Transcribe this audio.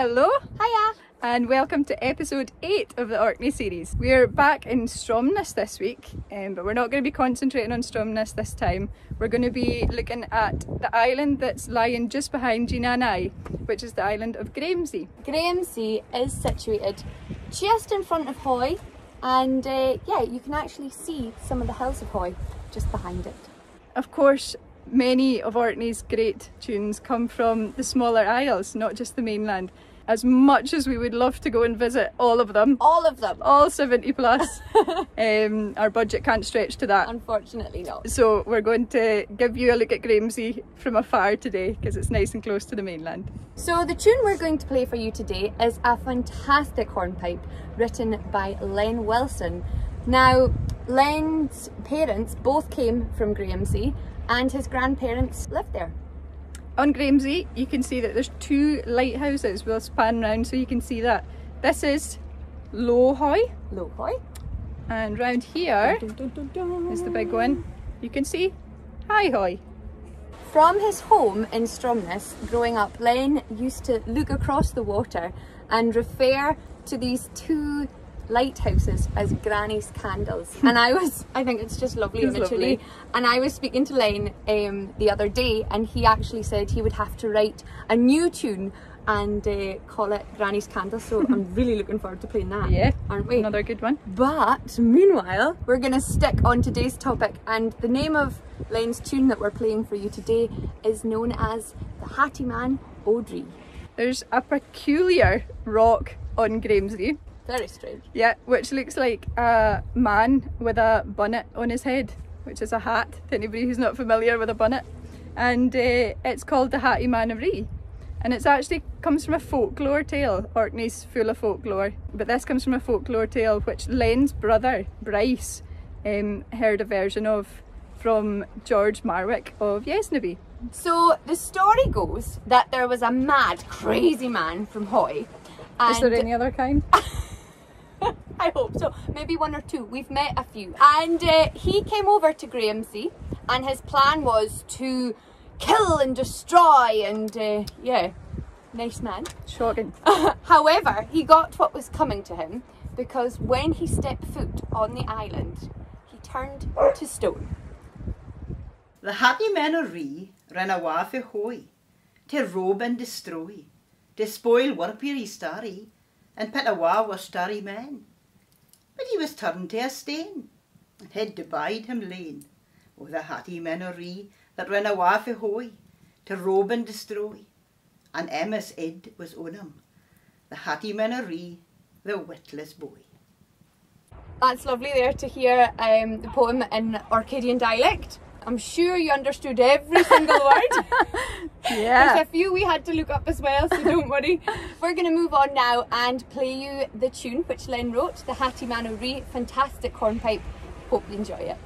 Hello Hiya! and welcome to episode 8 of the Orkney series. We're back in Stromness this week, um, but we're not going to be concentrating on Stromness this time. We're going to be looking at the island that's lying just behind Jeana and I, which is the island of Graemsay. Graemsay is situated just in front of Hoy and uh, yeah, you can actually see some of the hills of Hoy just behind it. Of course, many of Orkney's great tunes come from the smaller isles, not just the mainland. As much as we would love to go and visit all of them, All of them! all 70 plus, um, our budget can't stretch to that. Unfortunately not. So we're going to give you a look at Graemsay from afar today because it's nice and close to the mainland. So the tune we're going to play for you today is a fantastic hornpipe written by Len Wilson. Now, Len's parents both came from Graemsay and his grandparents lived there. On Graemsay, you can see that there's two lighthouses. We'll span round so you can see that. This is Low Hoy, Low Hoy. and round here is the big one. You can see High Hoy. From his home in Stromness, growing up, Len used to look across the water and refer to these two lighthouses as Granny's candles. and I was, I think it's just lovely It's imagery. lovely. And I was speaking to Len um, the other day, and he actually said he would have to write a new tune and uh, call it Granny's Candles. So I'm really looking forward to playing that. Yeah, aren't we? Another good one. But meanwhile, we're going to stick on today's topic, and the name of Len's tune that we're playing for you today is known as the Hattie Man o' Ree. There's a peculiar rock on Graemsay. Very strange. Yeah, which looks like a man with a bonnet on his head, which is a hat to anybody who's not familiar with a bonnet. And uh, it's called the Hattie Man of Ree. And it's actually comes from a folklore tale. Orkney's full of folklore, but this comes from a folklore tale which Len's brother Bryce um, heard a version of from George Marwick of Yesnaby. So the story goes that there was a mad, crazy man from Hoy. Is there any other kind? I hope so. Maybe one or two. We've met a few. And uh, he came over to Graemsay, and his plan was to kill and destroy, and uh, yeah, nice man. Shocking. However, he got what was coming to him because when he stepped foot on the island, he turned to stone. The Hattie Man of Ree ran awa for Hoy, to rob and destroy, to spoil work where he starry, and put awa was starry men. But he was turned to a stain, and had to bide him lane. O the hatty Ree that ran awa for Hoy, to rob and destroy, and Emma's Ed was on him, the hatty Ree, the witless boy. That's lovely there to hear um, the poem in Orcadian dialect. I'm sure you understood every single word. yeah. There's a few we had to look up as well, so don't worry. We're going to move on now and play you the tune which Len wrote, the Hattie Man O'Ree. Fantastic hornpipe. Hope you enjoy it.